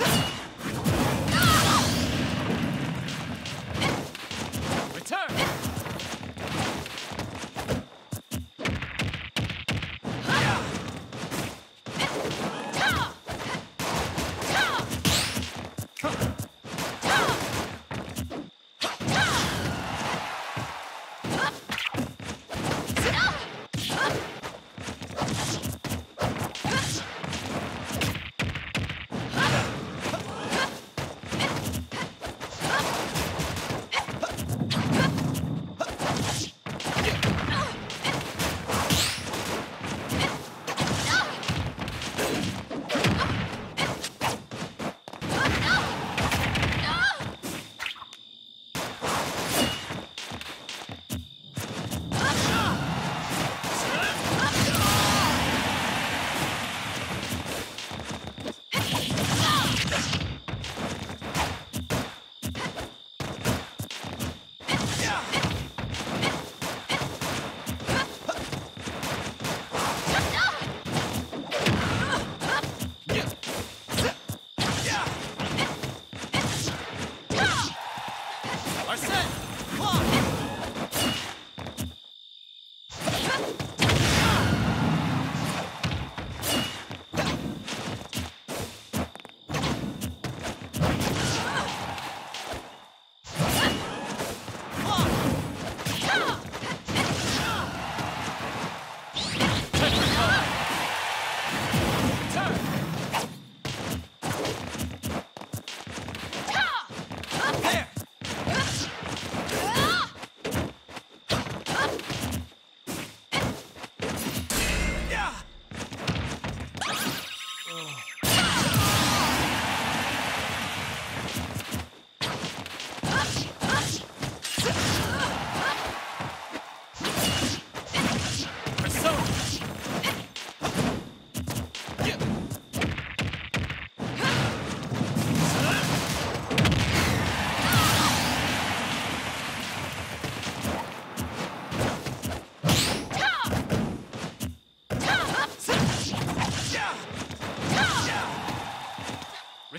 Yes!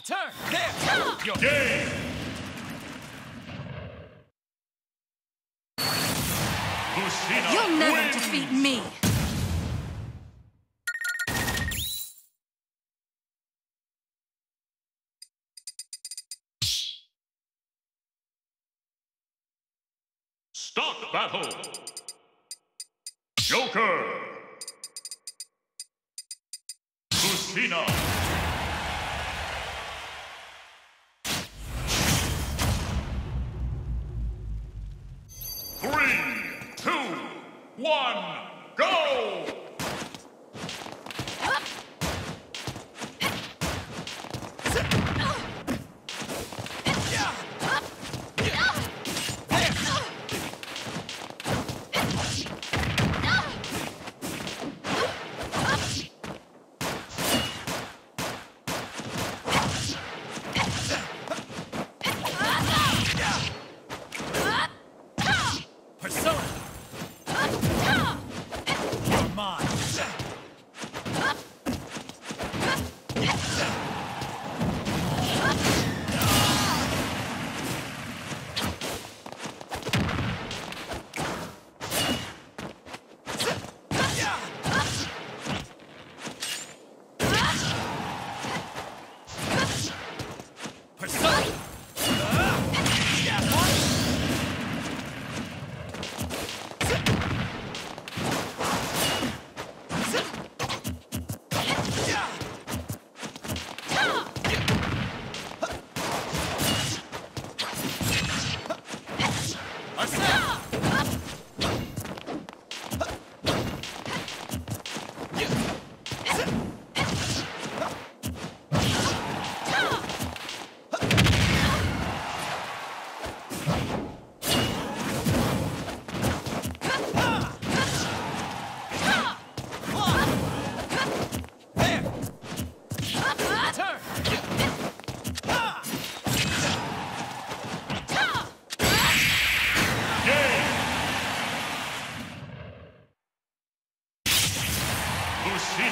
Return! There! Your Game! Lucina You'll never wins. defeat me! Start battle! Joker! Lucina! One, go!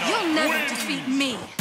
You'll never wins. defeat me!